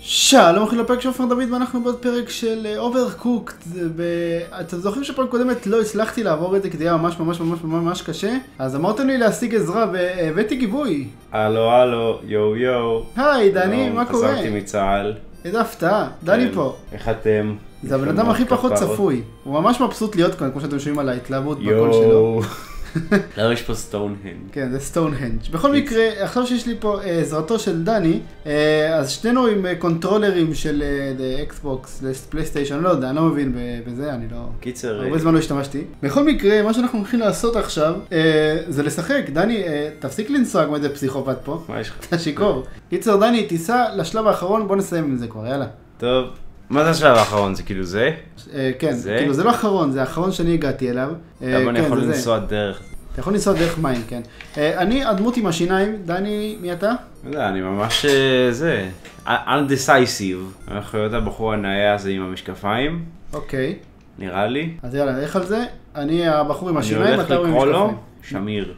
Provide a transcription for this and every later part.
שלום אחי לפרק של אוכל שרוף ואנחנו בעוד פרק של Overcooked. אתם זוכרים שפעם קודמת לא הצלחתי לעבור את זה כי זה היה ממש ממש ממש ממש קשה? אז אמרתם לי להשיג עזרה והבאתי גיבוי. הלו הלו, יו יו. היי דני, מה קורה? חזרתי מצה"ל. איזה הפתעה, דני כן. פה. איך אתם? זה הבן אדם הכי פחות. צפוי. הוא ממש מבסוט להיות כאן, כמו שאתם שומעים על ההתלהבות בקול שלו. למה יש פה סטונהנג'? כן, זה סטונהנג'. בכל מקרה, עכשיו שיש לי פה אה, עזרתו של דני, אה, אז שנינו עם אה, קונטרולרים של Xbox, PlayStation, לא יודע, אני לא מבין בזה, אני לא... קיצר, הרבה זמן לא השתמשתי. בכל מקרה, מה שאנחנו הולכים לעשות עכשיו, זה לשחק. דני, תפסיק לנסוע כמו איזה פסיכופת פה. מה יש לך? אתה שיכור. קיצר, דני, תיסע לשלב האחרון, בוא נסיים עם זה כבר, יאללה. טוב, מה זה השלב האחרון? זה כאילו זה? כן? כאילו זה לא האחרון, זה האחרון שאני הגעתי אליו. למה אני כן, יכול. לנסוע דרך? אתה יכול לנסוע דרך מים, כן. אה, אני הדמות עם השיניים, דני, מי אתה? לא יודע, אני ממש אה, זה. undecisive. אני יכול להיות הבחור הנאה הזה עם המשקפיים, אוקיי. נראה לי. אז יאללה, לך על זה. אני הבחור עם אני השיניים, הולך אתה הוא עם לקרוא לו. שמיר.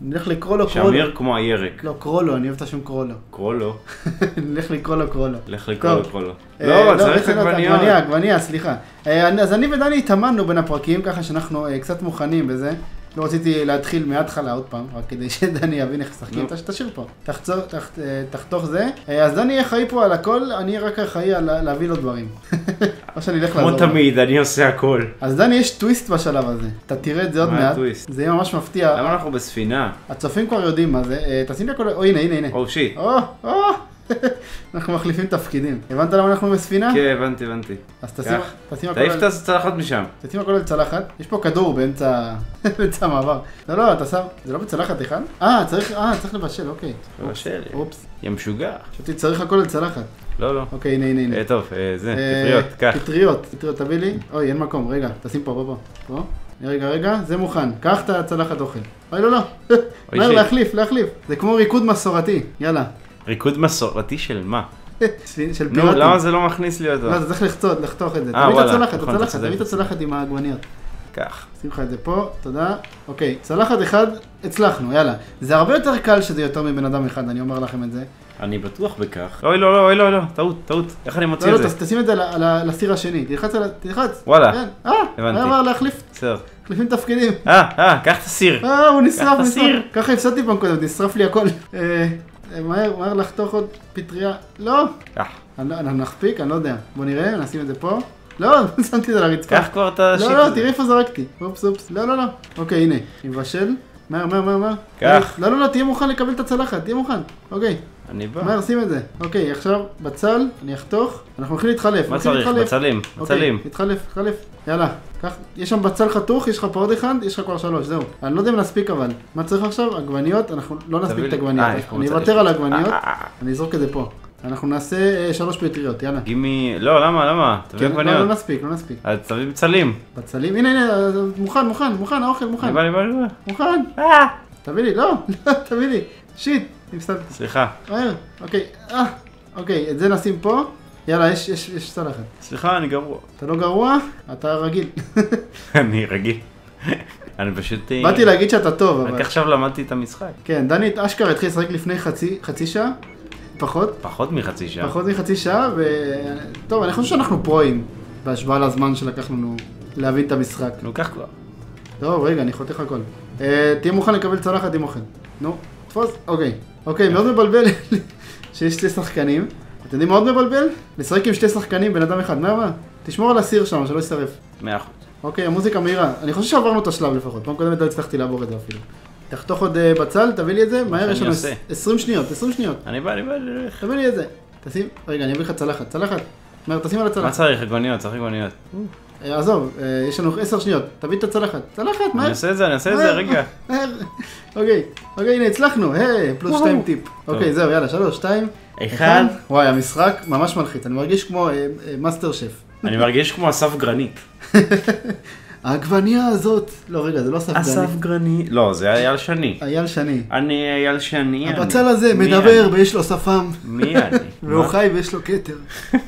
נלך לקרוא לו קרולו. שמיר כמו הירק. לא, קרולו, אני אוהב את השם קרולו. קרוא לו. נלך לקרוא לו קרולו. לך לקרוא. לו, קרוא לו. אה, לא, צריך לא, עגבניות. עגבניה, עגבניה, סליחה. אה, אני- אז אני ודני התאמנו בין הפרקים, ככה שאנחנו קצת מוכנים בזה. לא רציתי להתחיל מההתחלה עוד פעם, רק כדי שדני יבין איך משחקים. תשאיר פה. תחצור- תח- אה, תחתוך זה. אה, אז דני אחראי פה על הכל, אני רק אחראי על לה- להביא לו דברים. או שאני אלך לעזור כמו. תמיד, אני עושה הכל. אז דני, יש טוויסט בשלב הזה. אתה תראה את זה עוד מעט. זה יהיה ממש מפתיע. למה אנחנו בספינה? הצופים כבר יודעים מה זה. אה, תשים לי הכל... או, הנה, הנה, הנה. או שיט. או, או. אנחנו מחליפים תפקידים. הבנת למה אנחנו בספינה? כן, הבנתי, הבנתי. אז תשים הכל תעיף את הצלחות משם. תשים הכל על צלחת. יש פה כדור באמצע באמצע המעבר. לא, לא, אתה שם... זה לא בצלחת אחד? אה, צריך... אה, צריך לבשל, אוקיי. לבשל. אופס. יא משוגע. חשבתי צריך הכל על צלחת. לא, לא. אוקיי, הנה, הנה, הנה. אה, טוב, אה, זה, אה, פטריות, קח. פטריות, פטריות, תביא לי. אוי, אין מקום, רגע, תשים פה, פה. פה. רגע, רגע, זה מוכן. קח את הצלחת אוכל. אוי, לא, לא. מהר, שיט. להחליף, להחליף. זה כמו ריקוד מסורתי. יאללה. ריקוד מסורתי של מה? של נו, פיראטים. למה זה לא מכניס לי אותו? לא, אתה צריך לחצות, לחתוך את זה. אה, תביא את הצלחת, נכון, הצלחת. תביא את הצלחת עם העגבניות. קח. שים לך את זה פה, תודה. אוקיי, צלחת אחד, הצלחנו, יאללה. זה הרבה יותר קל שזה יותר מבן אדם אחד, אני אומר לכם את זה. אני בטוח בכך. אוי, לא, לא, אוי, לא, לא, טעות, טעות. איך אני מוציא לא, את לא, זה? ת- תשים את זה על הסיר השני, תלחץ על ה... תלחץ. וואלה. כן. אה, הבנתי. היה אמר להחליף, בסדר. מחליפים תפקידים. אה, אה, קח את הסיר. אה, הוא נשרף, קח את נשרף. הסיר. ככה הפסדתי פעם קודם, נשרף לי הכל. אה, אה, מהר, מהר לחתוך עוד פטריה. לא. אני לא- אנחנו נחפיק, אני לא יודע. בוא נראה, נשים את זה פה. לא, שמתי את זה על הרצפה. קח כבר את השיט לא, לא. תראי איפה זרקתי. אופס, אופס. לא, לא, לא. אוקיי, הנה. יבשל. מהר, מהר, מהר, מהר. קח. לא, לא, לא, תהיה מוכן לקבל את הצלחת, תהיה מוכן. אוקיי, אני בא. מהר, שים את זה. אוקיי, עכשיו בצל, אני אחתוך. אנחנו הולכים להתחלף. מה צריך? להתחלף. בצלים, אוקיי, בצלים. התחלף, התחלף. יאללה. יש שם בצל חתוך, יש לך פה עוד אחד, יש לך כבר שלוש, זהו. אני לא יודע אם נספיק אבל. מה צריך עכשיו? עגבניות, אנחנו לא נספיק את העגבניות. אה, אני אוותר על. העגבניות, אה, אה. אני אזרוק את זה פה. אנחנו נעשה שלוש פטריות, יאללה. גימי... לא, למה, למה? תביא כן, לא, לא עגבניות. נספיק, לא נספיק. אז תביא בצלים. בצלים, הנה, הנה, מוכן, מוכן, מוכן, האוכל מוכן. אני בא, אני בא. מוכן. תביא לי, לא, לא, תביא לי. שיט, הפסדתי. סליחה. מהר, אוקיי, אוקיי, את זה נשים פה. יאללה, יש, יש, יש צלחת. סליחה, אני גרוע. אתה לא גרוע, אתה רגיל. אני רגיל. אני פשוט... אה, באתי להגיד שאתה טוב, אבל... רק עכשיו למדתי את המשחק. כן, דני אשכרה התחיל לשחק לפני חצי, חצי שעה, פחות, פחות מחצי שעה. פחות מחצי שעה, ו... טוב, אני חושב שאנחנו פרואים, בהשוואה לזמן שלקח לנו להבין את המשחק. נו, קח כבר. טוב, רגע, אני חותך הכל. אה, תהיה מוכן לקבל צלחת עם אוכל. נו, תפוס, אוקיי. אוקיי, מאוד מבלבל שיש שתי שחקנים. אתם יודעים מה עוד מבלבל? לשחק עם שתי שחקנים, בן אדם אחד. מה, מה? תשמור על הסיר שם, שלא יישרף. מאה אחוז. אוקיי, המוזיקה מהירה. אני חושב שעברנו את השלב לפחות. פעם קודמת לא הצלחתי לעבור את זה אפילו. תחתוך עוד אה, בצל, תביא לי את זה, מהר, יש לנו עושה. 20 שניות, 20 שניות. אני בא, אני בא. תביא לי את זה. תשים, רגע, אני אביא לך צלחת, צלחת. מהר, תשים על מה הצלחת. צריך? עגבניות, צריך עגבניות. אה, עזוב, אה, יש לנו 10 שניות. תביא את הצלחת. צלחת, מהר. אני עושה את זה, אני עושה את זה, רגע. מהר. אוקיי, אוקיי, הנה, הצלחנו, היי, פלוס וואו. שתיים טיפ. אוקיי, זהו, יאללה, שלוש, שתיים. אחד. וואי, המשחק ממש מלחיץ, אני מרגיש כמו אה, אה, מאסטר שף. אני מרגיש כמו אסף גרנית. העגבנייה הזאת, לא רגע, זה לא אסף אסף גני. גרנית. לא, זה אייל שני. אייל שני. אני אייל שני. הבצל הזה מדבר? ויש לו שפם, מי אני? והוא? חי ויש לו כתר.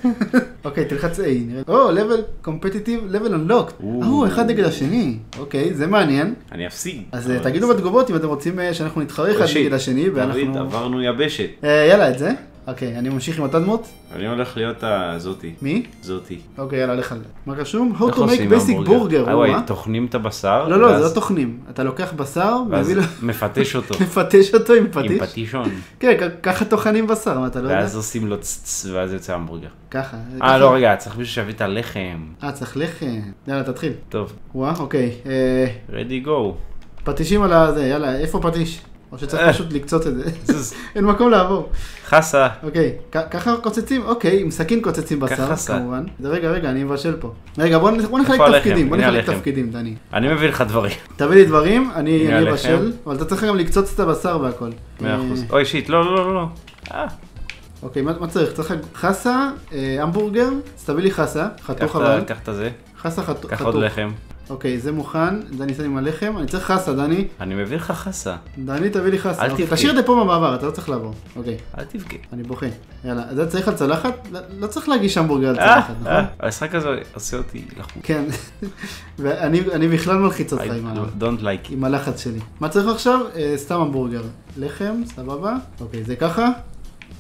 אוקיי, תלחץ A, נראה. או, level competitive, level unlocked. או. או, אחד נגד השני. אוקיי, זה מעניין. אני אפסיד. אז אה, תגידו בתגובות אם אתם רוצים אה, שאנחנו נתחרה אחד נגד השני, ואנחנו... עברנו יבשת. אה, יאללה, את זה. אוקיי, אני ממשיך עם אותה דמות? אני הולך להיות הזאתי. מי? זאתי. אוקיי, יאללה, לך על זה. מה רשום? How to make basic burger. אה, וואי, וואו. טוחנים את הבשר. לא, לא, זה לא טוחנים. אתה לוקח בשר, ואז. מפתש אותו. מפתש אותו עם עם פטיש? פטישון. כן, ככה טוחנים בשר, מה אתה לא יודע? ואז עושים לו צץ ואז יוצא המבורגר. ככה. אה. לא, רגע, צריך מישהו שיביא את הלחם. אה, צריך לחם. יאללה, תתחיל. טוב, וואה, אוקיי. אה, ready go. פטישים על הזה, יאללה, איפה פטיש? או שצריך אה. פשוט לקצוץ את זה. אין מקום לעבור. חסה. אוקיי, ככה קוצצים? אוקיי, עם סכין קוצצים בשר. כמובן. זה רגע, רגע, אני מבשל פה. רגע, בוא נחלק? תפקידים, בוא נחלק. תפקידים, דני. אני מביא לך דברים. תביא לי דברים, אני. אבשל, אבל אתה צריך גם לקצוץ את הבשר והכל. מאה אחוז. אה, אוי שיט, לא, לא, לא, לא. אה, אוקיי, מה צריך? צריך חסה, המבורגר, אז תביא לי חסה, חתוך אבל. קח את הזה, חסה חת- קח עוד חתוך. לחם. אוקיי, זה מוכן, דני שם עם הלחם, אני צריך חסה, דני. אני מביא לך חסה. דני, תביא לי חסה. אל אוקיי, תבכה. תשאיר את זה פה במעבר, אתה לא צריך לעבור. אוקיי, אל תבכה. אני בוכה. יאללה, אז זה צריך על צלחת? לא- לא צריך להגיש המבורגר על אה, צלחת, נכון? אה, המשחק הזה עושה אותי לחוץ. כן, ואני אני בכלל מלחיץ אותך עם don't like. עם הלחץ שלי. מה צריך עכשיו? אה, סתם המבורגר. לחם, סבבה? אוקיי, זה ככה?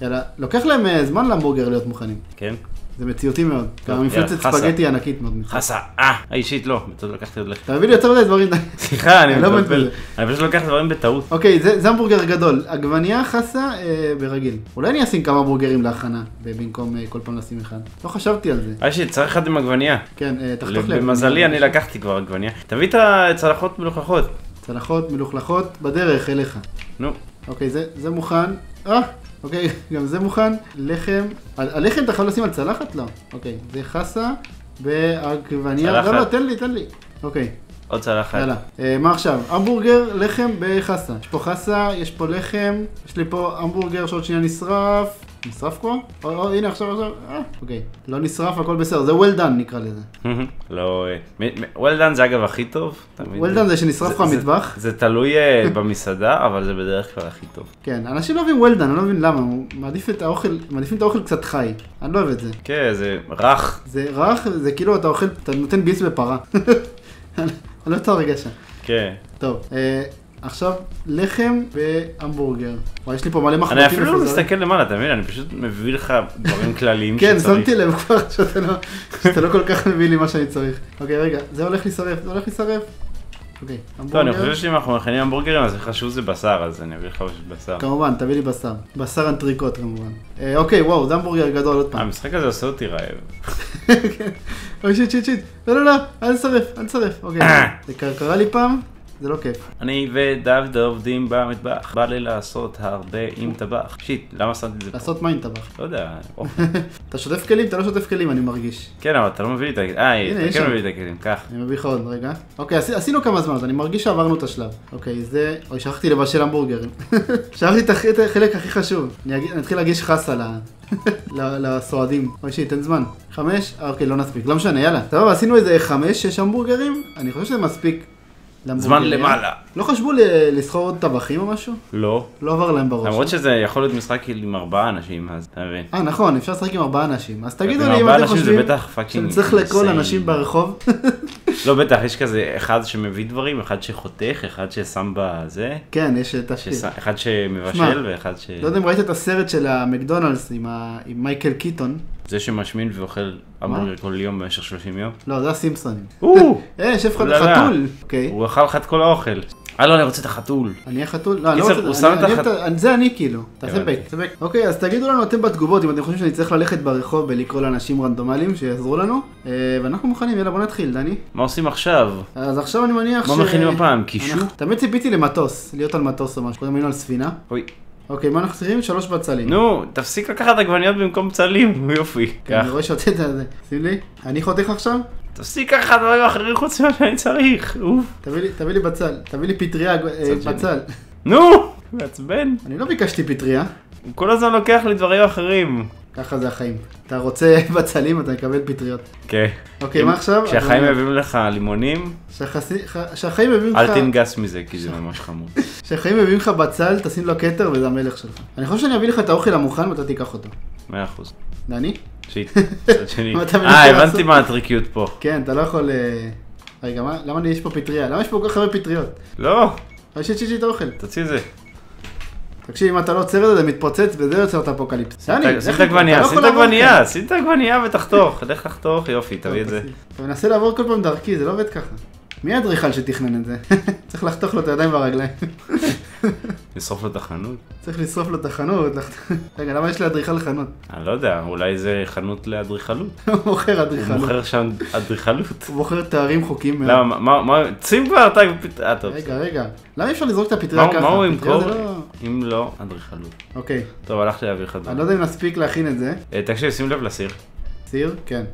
יאללה, לוקח להם זמן להמבורגר להיות מוכנים. כן? זה מציאותי מאוד. גם מפלצת. ספגטי ענקית מאוד. חסה. אה, אישית לא. בטעות לקחתי עוד לחם. אתה מביא לי יותר מדי דברים. סליחה, אני לא מתבלבל. מבין אני פשוט לוקח דברים בטעות. אוקיי, זה המבורגר גדול. עגבנייה חסה אה, ברגיל. אולי אני אשים כמה בורגרים להכנה, במקום אה, כל פעם לשים אחד. לא חשבתי על זה. אישית, צריך אחד עם עגבנייה. כן, אה, תחתוך לי. במזלי עגבנייה. אני לקחתי כבר עגבנייה. תביא את הצלחות מלוכלכות. צלחות מלוכלכות בדרך אליך. נו. אוקיי, זה מוכן. אה, אוקיי, גם זה מוכן. לחם. הלחם אתה חייב לשים על צלחת? לא. אוקיי, זה חסה בעגבנייה. צלחת. לא, לא, תן לי, תן לי. אוקיי, עוד צלחת. יאללה. אה, מה עכשיו? המבורגר, לחם בחסה. יש פה חסה, יש פה לחם, יש לי פה המבורגר שעוד שנייה נשרף. נשרף כבר? או, או, הנה עכשיו, עכשיו. אה, אוקיי. לא נשרף, הכל בסדר. זה well done נקרא לזה. לא... אה, well done זה אגב הכי טוב. well done זה שנשרף לך זה- המטבח. זה תלוי אה, במסעדה, אבל זה בדרך כלל הכי טוב. כן, אנשים לא אוהבים well done, אני לא מבין למה. מעדיף את האוכל, מעדיפים את האוכל קצת חי. אני לא אוהב את זה. כן, זה רך. זה רך, זה כאילו אתה אוכל, אתה נותן ביס בפרה. אני לא את הרגשה. כן. טוב, אה, עכשיו לחם והמבורגר. וואי, יש לי פה מלא מחבטים. אני אפילו לא. מסתכל למעלה, אתה מבין? אני פשוט מביא לך דברים כלליים כן, שצריך. שמתי לב כבר שאתה לא, שאתה לא כל כך מביא לי מה שאני צריך. אוקיי, רגע, זה הולך להישרף, זה הולך להישרף. אוקיי, טוב, אני המבורגר. חושב שאם אנחנו מכינים המבורגרים, אז חשוב זה בשר, אז אני אביא לך בשר. כמובן, תביא לי בשר. בשר אנטריקוט כמובן. אה, אוקיי, וואו, זה המבורגר גדול עוד פעם. המשחק הזה עושה אותי רעב. כן. אוי shit shit shit. לא, לא, לא, אל תשרף, אל תשרף. אוקיי, זה קר- קרה לי פעם, זה לא כיף. אני ודוד עובדים במטבח, בא לי לעשות הרבה עם טבח. shit, למה שמתי את זה פה? לעשות מים טבח. לא יודע. אוכל. אתה שוטף כלים? אתה לא שוטף כלים, אני מרגיש. כן, אבל אתה לא מביא את הכלים. אה, אתה כן. מביא את הכלים, קח. אני מביא לך עוד רגע. אוקיי, עשי- עשינו כמה זמן, אז אני מרגיש שעברנו את השלב. אוקיי, זה... אוי, שכחתי לבשל המבורגרים. שכחתי את הח- את החלק הכי חשוב. אני אתחיל להגיש חסה ל- ל- לסועדים. אוי, שייתן זמן. חמש? אה, אוקיי, לא נספיק. לא משנה, יאללה. טוב, עשינו איזה חמש, שש המבורגרים. אני חושב שזה מספיק. זמן. למעלה. לא חשבו לסחור עוד טבחים או משהו? לא. לא עבר להם בראש. למרות שזה יכול להיות משחק כאילו עם ארבעה אנשים, אז אתה מבין. אה, נכון, אפשר לשחק עם ארבעה אנשים. אז תגידו לי אם אתם אנשים זה חושבים בטח פאקינג שאני צריך לקרוא insane. לאנשים ברחוב. לא, בטח, יש כזה אחד שמביא דברים, אחד שחותך, אחד ששם בזה, כן, יש תפקיד. שש- אחד שמבשל ואחד ש... לא יודע אם ראית את הסרט של המקדונלדס עם מייקל קיטון. זה שמשמין ואוכל המבורגר כל יום במשך 30 יום. לא, זה הסימפסונים. או, אה, אוללה. חתול. אוקיי. הוא אכל לך את כל האוכל. אה לא, אני רוצה את החתול. אני אהיה חתול? לא, אני לא רוצה... הוא אני- שם את אני החת- אוהב את ה- זה אני כאילו. תעשה. בק, תעשה בק. אוקיי, אז תגידו לנו אתם בתגובות אם אתם חושבים שאני צריך ללכת ברחוב ולקרוא לאנשים רנדומליים שיעזרו לנו. אה, ואנחנו מוכנים, יאללה בוא נתחיל, דני. מה עושים עכשיו? אז עכשיו אני מניח מה ש... מכינים הפעם? קישו? אנחנו- תמיד ציפיתי למטוס, להיות על מטוס או משהו. קודם היינו על ספינה. אוי. אוקיי, מה אנחנו צריכים? שלוש בצלים. נו, תפסיק לקחת עגבניות במקום בצלים, יופי. כן. אני רואה שהוצאת את זה. שים לי. אני חותך עכשיו? תפסיק לקחת דברים אחרים חוץ ממה שאני צריך. אוף. תביא לי- בצל. תביא לי פטריה, אה. בצל. נו, מעצבן. אני לא ביקשתי פטריה. הוא כל הזמן לוקח לי דברים אחרים. ככה זה החיים. אתה רוצה בצלים, אתה מקבל פטריות. כן. אוקיי, מה עכשיו? כשהחיים מביאים לך לימונים, שהחסי- ח- שהחיים מביאים לך... אל תנגס מזה, כי זה ממש חמוד. שהחיים מביאים לך בצל, תשים לו כתר וזה המלך שלך. אני חושב שאני אביא לך את האוכל המוכן ואתה תיקח אותו. מאה אחוז. דני? שיט, צד שני. אה, הבנתי? מה הטריקיות פה. כן, אתה לא יכול... אה, רגע, מה- למה יש פה פטריה? למה יש פה כל כך הרבה פטריות? לא, אבל shit shit shit אוכל. תוציא את זה. תקשיב, אם אתה לא עוצר את זה, זה מתפוצץ וזה יוצר את האפוקליפס. שים את העגבנייה, לא שים את העגבנייה, כאן. שים את העגבנייה ותחתוך, לך תחתוך, יופי, תביא את זה. אתה מנסה לעבור כל פעם דרכי, זה לא עובד ככה. מי האדריכל שתכנן את זה? צריך לחתוך לו את הידיים והרגליים. לשרוף לו את החנות? צריך לשרוף לו את החנות. רגע, למה יש לאדריכל חנות? אני לא יודע, אולי זה חנות לאדריכלות. הוא מוכר הוא אדריכלות. מוכר שם אדריכלות. הוא מוכר תארים חוקיים מאוד. למה, מה, מה, שים כבר אתה, אה, טוב. רגע, רגע. למה אי אפשר לזרוק את הפטריה ככה? מה הוא ימכור? לא- אם לא, אדריכלות. אוקיי. טוב, הלכתי להביא לך אני. לא יודע אם נספיק להכין את זה. אה, תקשיב, שים לב לסיר. סיר? כן.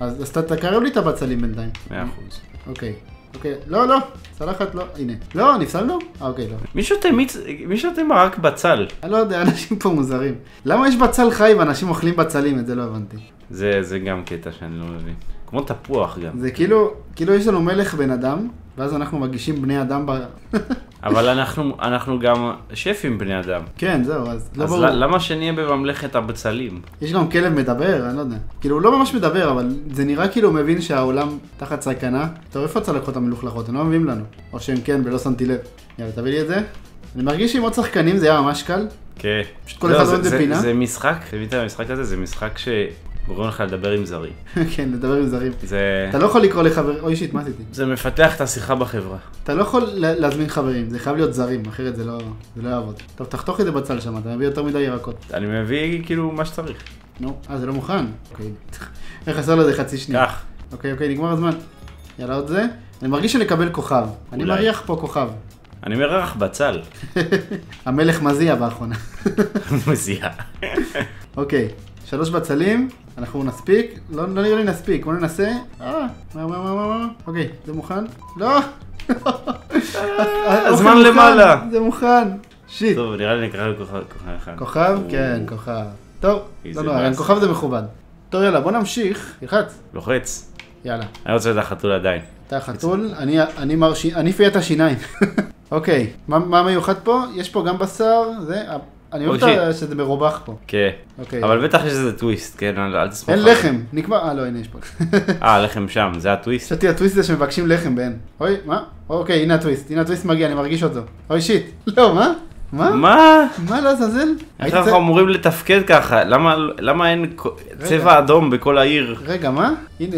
אז אז אתה תקרב לי את הבצלים בינתיים. מאה אחוז. אוקיי. אוקיי. לא, לא. צלחת לא. הנה. לא, נפסלנו? אה, אוקיי, לא. מי שותה מיץ, מי שותה מרק בצל? אני לא יודע, אנשים פה מוזרים. למה יש בצל חי ואנשים אוכלים בצלים? את זה לא הבנתי. זה, זה גם קטע שאני לא מבין. כמו תפוח גם. זה כאילו, כאילו יש לנו מלך בן אדם, ואז אנחנו מגישים בני אדם ב... אבל אנחנו, אנחנו גם שפים בני אדם. כן, זהו, אז לא אז ברור. ל- למה שנהיה בממלכת הבצלים? יש גם כלב מדבר, אני לא יודע. כאילו, הוא לא ממש מדבר, אבל זה נראה כאילו הוא מבין שהעולם תחת סכנה. טוב, איפה הצלחות המלוכלכות? הם לא מביאים לנו. או שהם כן, ולא שמתי לב. יאללה, תביא לי את זה. אני מרגיש שעם עוד שחקנים זה היה ממש קל. כן. פשוט כל לא, אחד זה- בפינה. זה משחק, אתה מבין את המשחק הזה? זה משחק שגורם לך לדבר עם זרים. כן, לדבר עם זרים. זה... אתה לא יכול לקרוא לחבר... אוי שיט, מה עשיתי? זה מפתח את השיחה בחברה. אתה לא יכול לה- להזמין חברים, זה חייב להיות זרים, אחרת זה לא, זה לא יעבוד. טוב, תחתוך את זה בצל שם, אתה מביא יותר מדי ירקות. אני מביא כאילו מה שצריך. נו, אה, זה לא מוכן? אוקיי. איך חסר לזה חצי שנייה? קח. אוקיי, אוקיי, נגמר הזמן. יאללה, עוד זה. אני מרגיש שנקבל כוכב. אני. מריח פה כוכב. אני מרח בצל. המלך מזיע באחרונה. מזיע. אוקיי, שלוש בצלים, אנחנו נספיק? לא, לא נראה לי נספיק, בוא ננסה. אה, מה, מה, מה, מה, מה? אוקיי, זה מוכן? לא! הזמן האוכל מוכן, למעלה. זה מוכן. שיט. טוב, נראה לי נקרא לו כוכב כוכב אחד. כוכב? כן, כוכב. טוב, איזה לא נורא. כוכב זה מכובד. טוב, יאללה, בוא נמשיך. תלחץ. לוחץ. יאללה. אני רוצה את החתול עדיין. אתה חתול, אני, אני מר ש... אני פיית השיניים. אוקיי, מה מיוחד פה? יש פה גם בשר, זה, אני אוהב שזה מרובח פה. כן. אוקיי. אבל בטח יש איזה טוויסט, כן? אל תסמוך. אין. לחם, נקבע, אה לא, הנה יש פה. אה, לחם שם, זה הטוויסט. חשבתי הטוויסט הזה שמבקשים לחם באין. אוי, מה? אוקיי, הנה הטוויסט, הנה הטוויסט מגיע, אני מרגיש אותו. אוי שיט. לא, מה? מה? מה? מה לעזאזל? איך הייתי אנחנו אמורים לתפקד ככה? למה אין צבע אדום בכל העיר? רגע, מה? הנה,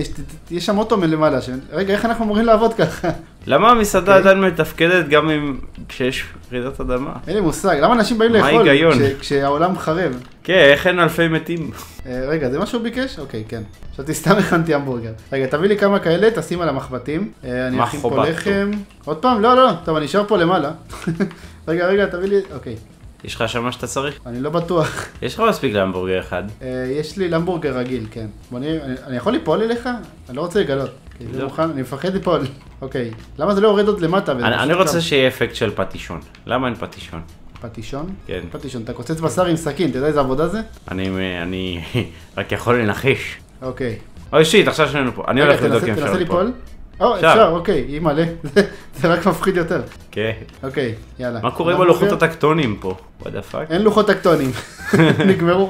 יש- שם אוטו מלמעלה. רגע, איך אנחנו אמורים לעבוד ככה? למה המסעדה אוקיי. עדיין מתפקדת גם אם כשיש רעידת אדמה? אין לי מושג, למה אנשים באים לאכול? כש- כשהעולם חרב? כן, איך אין אלפי מתים? אה, רגע, זה מה שהוא ביקש? אוקיי, כן. חשבתי סתם הכנתי המבורגר. רגע, תביא לי כמה כאלה, תשים על המחבטים. אה, אני אכין פה? לחם. עוד פעם? לא, לא, טוב, אני אשאר פה למעלה. רגע, רגע, תביא לי, אוקיי. יש לך שם מה שאתה צריך? אני לא בטוח. יש לך מספיק להמבורגר אחד. אה, יש לי למבורגר רגיל, כן. אני- אני יכול ליפול אליך? אני לא רוצה לגלות. זה לא. מוכן, אני מפחד ליפול. אוקיי. למה זה לא יורד עוד למטה? אני אני רוצה? שיהיה אפקט של פטישון. למה אין פטישון? פטישון? כן. פטישון, אתה קוצץ בשר עם סכין, אתה יודע איזה עבודה זה? אני אני רק יכול לנחש. אוקיי. אוי שיט, עכשיו שנינו פה. אני הולך לבדוק אם אפשר תנסה ליפול. או, אפשר. אפשר, אוקיי, אימא'לה. זה רק מפחיד יותר. כן. אוקיי, יאללה. מה קורה עם? הלוחות הטקטונים פה? what the fuck? אין לוחות טקטונים. נגמרו.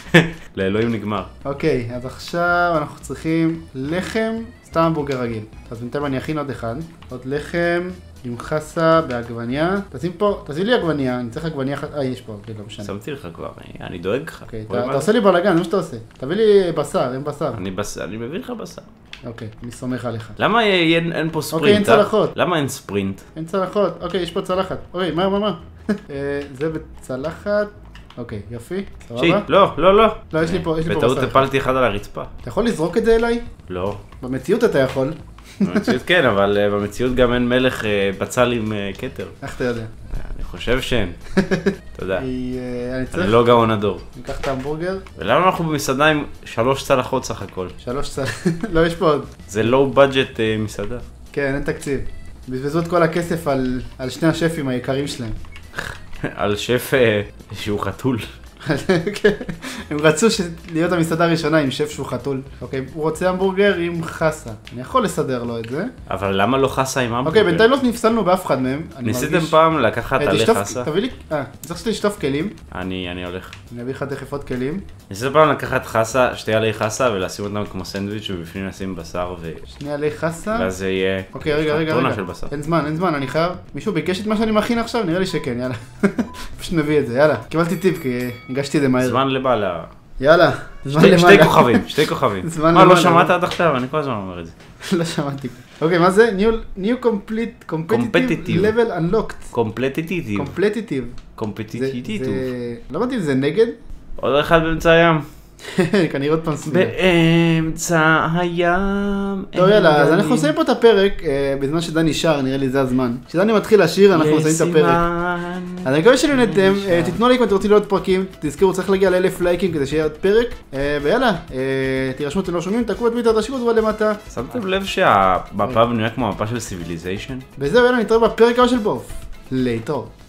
לאלוהים נגמר. אוקיי, אז עכשיו אנחנו צריכים לחם, סתם המבורגר רגיל. אז בינתיים אני אכין עוד אחד. עוד לחם עם חסה בעגבניה. תשים פה, תשים לי עגבניה, אני צריך עגבניה אחת. אה, יש פה, אוקיי, לא משנה. שמתי לך כבר, אני דואג לך. אוקיי, אתה זה? עושה לי בלאגן, זה מה שאתה עושה. תביא לי בשר, אין בשר. אני מביא לך בשר. אוקיי, אני סומך עליך. למה אין אין פה ספרינט? אוקיי, אין אה? צלחות. למה אין ספרינט? אין צלחות. אוקיי, יש פה צלחת. אוקיי, מה, מה, מה? אה, זה בצלחת. אוקיי, יופי. סבבה? שיט, לא, לא, לא. לא, יש לי פה, יש לי פה בטעות בשר. הפלתי אחד על הרצפה. אתה יכול לזרוק את זה אליי? לא. במציאות אתה יכול. במציאות כן, אבל אה, במציאות גם אין מלך אה, בצל עם אה, כתר. איך אתה יודע? אני חושב שאין. תודה. אני לא גאון הדור. ניקח את ההמבורגר, ולמה אנחנו במסעדה עם שלוש צלחות סך הכל? שלוש צלחות, לא, יש פה עוד. זה לואו בדג'ט מסעדה. כן, אין תקציב. בזבזו את כל הכסף על, שני השפים היקרים שלהם. על שף שהוא חתול. כן. הם רצו להיות המסעדה הראשונה עם שף שהוא חתול. אוקיי, הוא רוצה המבורגר עם חסה. אני יכול לסדר לו את זה. אבל למה לא חסה עם המבורגר? אוקיי, בינתיים לא נפסלנו באף אחד מהם. ניסיתם פעם לקחת אה, עלי חסה? תביא לי, אה, צריך לשטוף כלים. אני אני הולך. אני אביא לך תכף עוד כלים. ניסיתם פעם לקחת חסה, שתי עלי חסה ולשים אותם כמו סנדוויץ' ובפנים לשים בשר ו... שני עלי חסה. ואז זה יהיה... אוקיי, רגע, רגע, רגע. אין זמן, אין זמן, אני חייב... מישהו ביקש את מה שאני מכין עכשיו? נראה לי שכן, יאללה. פשוט מביא את זה, יאללה. קיבלתי טיפ, כי הגשתי את זה מהר. זמן לבעלה. יאללה. זמן שתי- שתי. כוכבים, שתי כוכבים. זמן מה, לא. שמעת עד עכשיו? אני כל הזמן אומר את זה. לא שמעתי. אוקיי, מה זה? New- Complete Competitive Competitive. Level Unlocked. זה- קומפטיטיב. זה- לא הבנתי אם זה נגד? עוד אחד באמצע הים. כנראה עוד פעם סביבה. באמצע הים. טוב יאללה, אז אנחנו נסיים פה את הפרק אה, בזמן שדני שר, נראה לי זה הזמן. כשדני מתחיל לשיר אנחנו נסיים את הפרק. אז אני מקווה שנהנתם. אה, תיתנו לייק אם אתם רוצים לראות פרקים, תזכרו צריך להגיע לאלף לייקים כדי שיהיה עוד פרק, אה, ויאללה, תירשמו אתם לא שומעים, תעקבו את טוויטר, תשאירו אותה למטה, שמתם לב שהמפה בנויה כמו מפה של סיביליזיישן? וזהו יאללה נתראה בפרק הבא של בורף, להתראות.